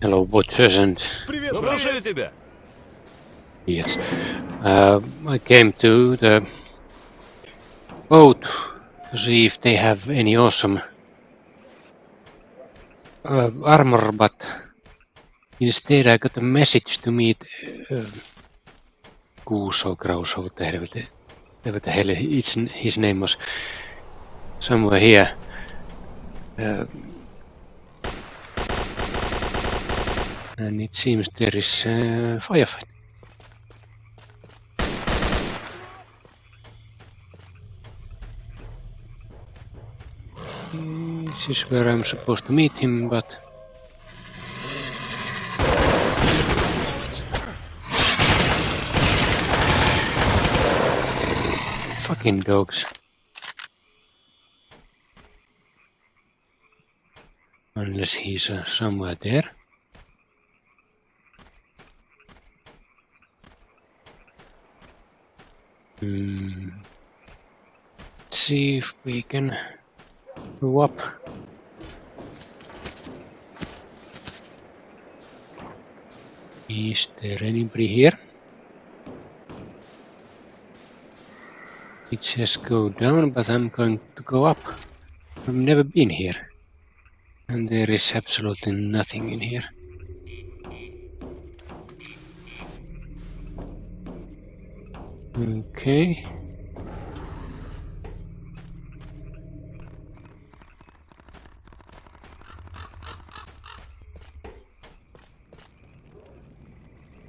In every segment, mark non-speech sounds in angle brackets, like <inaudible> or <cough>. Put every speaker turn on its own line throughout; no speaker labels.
Hello, Butchers, and
Слушаю тебя.
yes, uh, I came to the boat to see if they have any awesome uh, armor, but instead I got a message to meet uh, Kuuso, Krauso, what the hell, what the, what the hell his, his name was, somewhere here. Uh, and it seems there is a firefight. This is where I'm supposed to meet him, but... Fucking dogs. Unless he's uh, somewhere there. Let's see if we can go up. Is there anybody here? It says go down, but I'm going to go up. I've never been here. And there is absolutely nothing in here. Okay.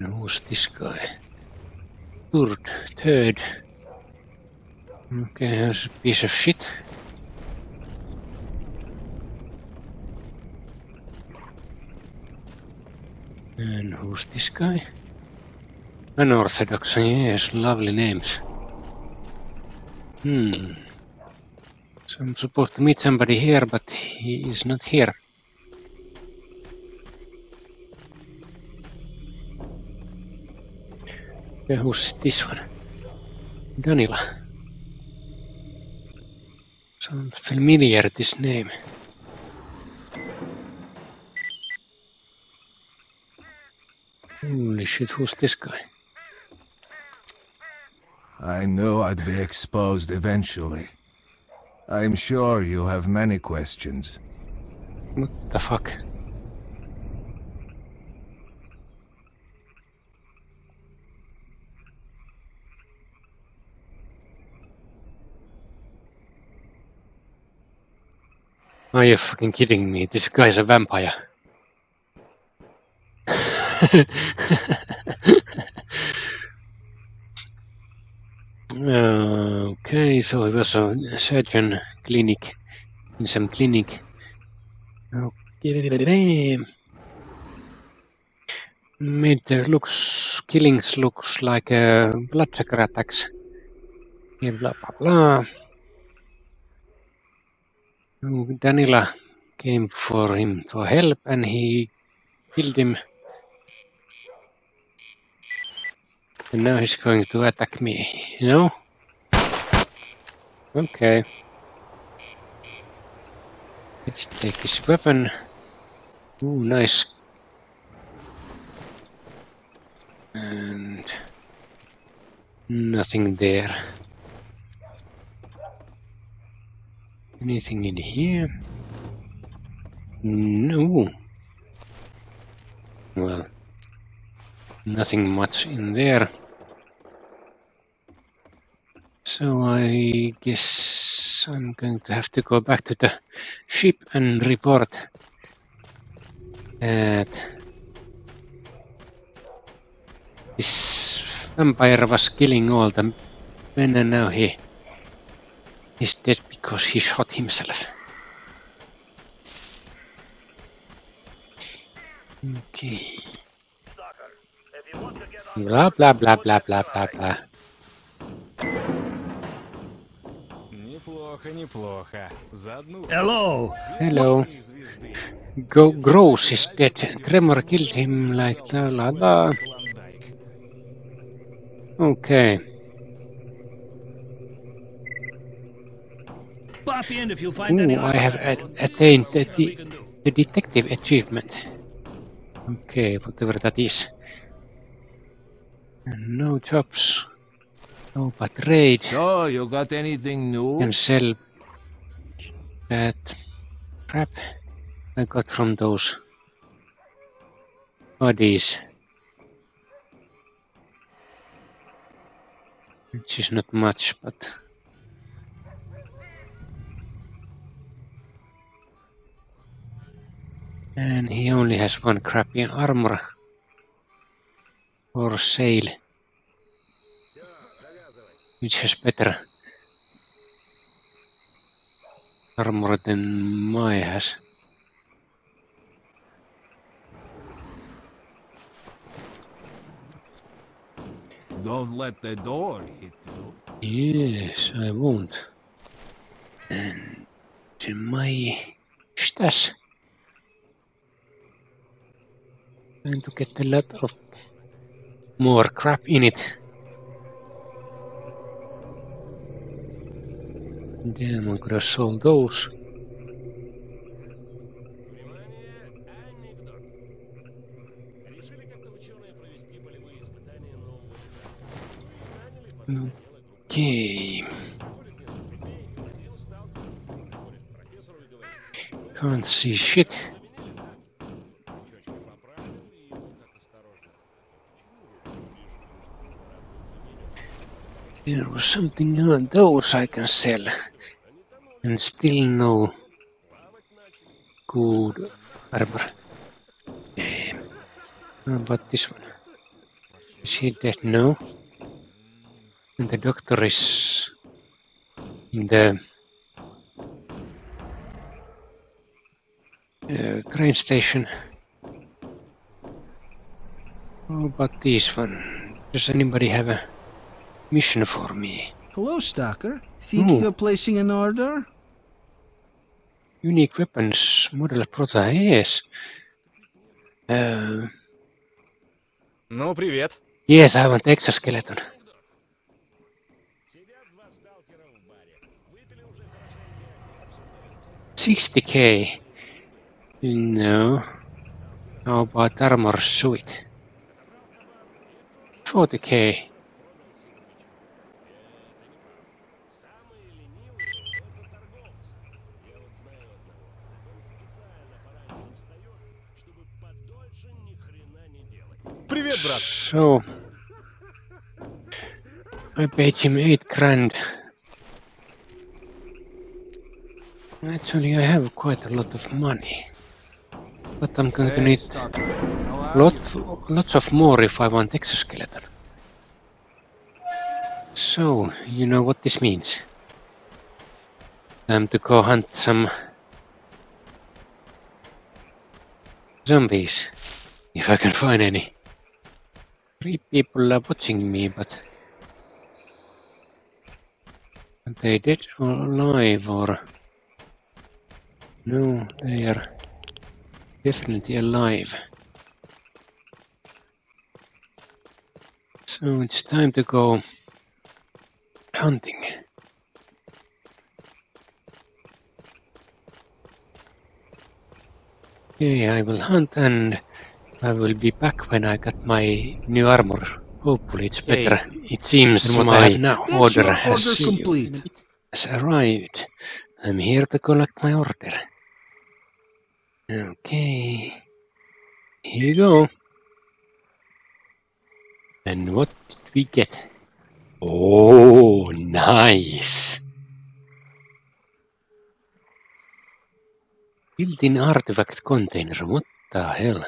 Who's this guy? Third, third. Okay, here's a piece of shit. And who's this guy? Unorthodox, yes, lovely names. Hmm. So I'm supposed to meet somebody here, but he is not here. Yeah, who's this one? Danila. Sounds familiar, this name. Holy shit, who's this guy?
I knew I'd be exposed eventually. I'm sure you have many questions.
What the fuck? Are you fucking kidding me? This guy's a vampire. <laughs> okay, so it was a surgeon clinic in some clinic. Okay. Mid looks killings looks like a blood bloodsucker attacks. Blah blah blah. Danila came for him for help and he killed him. And now he's going to attack me, you know? Okay. Let's take his weapon. Ooh, nice. And nothing there. Anything in here? No. Well, nothing much in there. So I guess I'm going to have to go back to the ship and report that this vampire was killing all the men and now he is dead because he shot himself. Okay. Blah blah blah blah blah blah blah.
Неплохо, неплохо. За одну
Hello.
Hello.
звезды.
Go Gross is dead. Tremor killed him like la la la.
Клондайк.
Okay.
Pop in if you find any
Ooh, I have
artifacts.
at- attained the,
See what we
the,
can do.
the detective achievement. Okay, whatever that is. And no jobs. No but trade.
So, you got anything new?
Can sell that crap I got from those bodies. Which is not much, but And he only has one crappy armor for sale. Which has better armor than my has.
Don't let the door hit you.
Yes, I won't. And to my stash. Going to get a lot of more crap in it. Damn, I could have sold those. Okay. Can't see shit. There was something on those I can sell. And still no good armor. Um, how about this one? Is he dead? No. And the doctor is in the uh, train station. How about this one? Does anybody have a mission for me?
Hello, Stalker. Thinking
Ooh.
of placing an order?
Unique weapons, model Prota, yes. Uh,
Ну, привет.
yes, I want exoskeleton. Sixty K. No. How about armor suit? Forty K. So I paid him eight grand. Actually, I have quite a lot of money, but I'm going to need. Lot, lots of more if I want exoskeleton. So you know what this means. Time to go hunt some zombies, if I can find any. Three people are watching me, but they dead or alive or no? They are definitely alive. So it's time to go hunting. Okay, I will hunt and I will be back when I got my new armor. Hopefully it's better. It seems
what
my
I have now. That's
order has,
complete.
has arrived. I'm here to collect my order. Okay. Here you go. And what did we get? Oh, nice. Built-in artifact container. What the hell?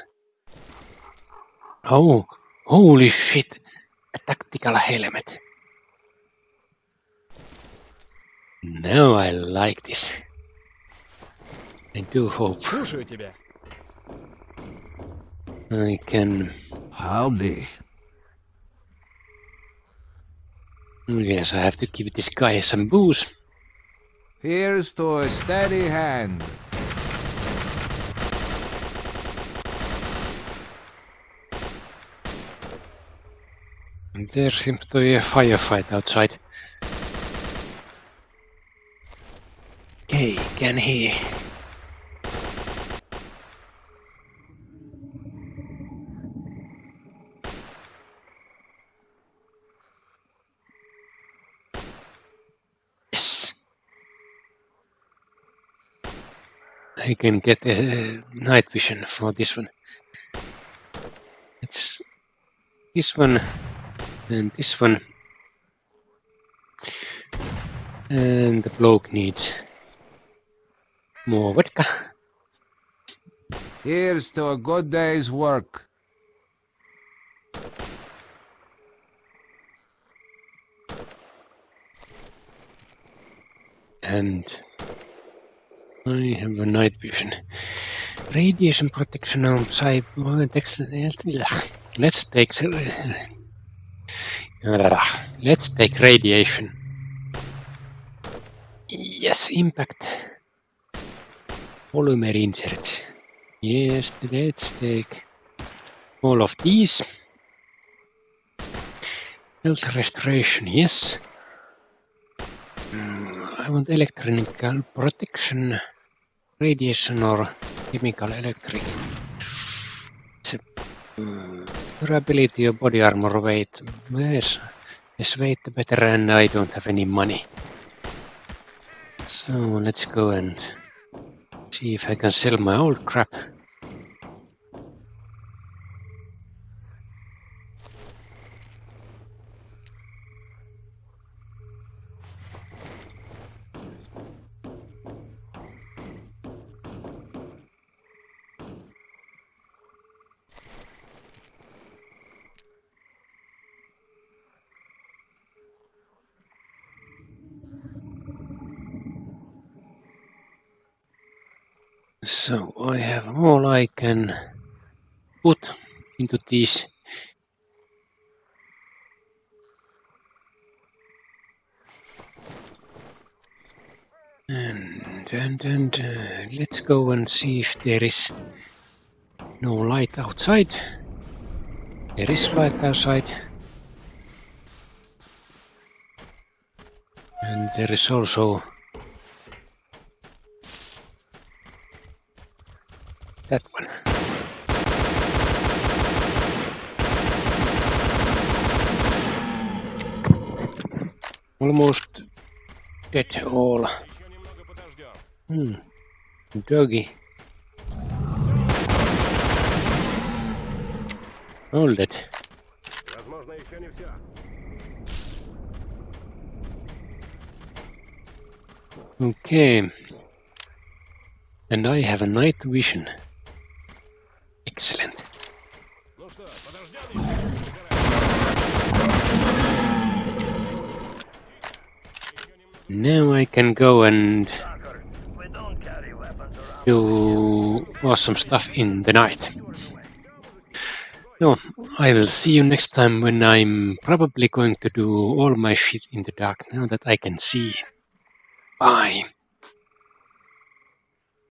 Oh, holy shit. A tactical helmet. Now I like this. I do hope. I can...
Howdy.
Yes, I have to give this guy some booze.
Here's to a steady hand.
And there seems to be a firefight outside. Okay, can he I can get a night vision for this one. It's this one and this one. And the bloke needs more vodka.
Here's to a good day's work.
And I have a night vision. Radiation protection outside. Let's take let's take radiation. Yes, impact. Polymer inserts. Yes, let's take all of these. Health restoration, yes. Mm, I want electrical protection, radiation or chemical electric. Se, mm, durability of body armor weight. Yes, less weight the better and I don't have any money. So let's go and see if I can sell my old crap. So I have all I can put into this and and and uh, let's go and see if there is no light outside. There is light outside. And there is also that one. Almost dead all.
Еще немного подождем.
Hmm. Doggy. Hold it.
Возможно, еще не все.
Okay. And I have a night vision. Excellent. Now I can go and do awesome stuff in the night. No, I will see you next time when I'm probably going to do all my shit in the dark now that I can see. Bye.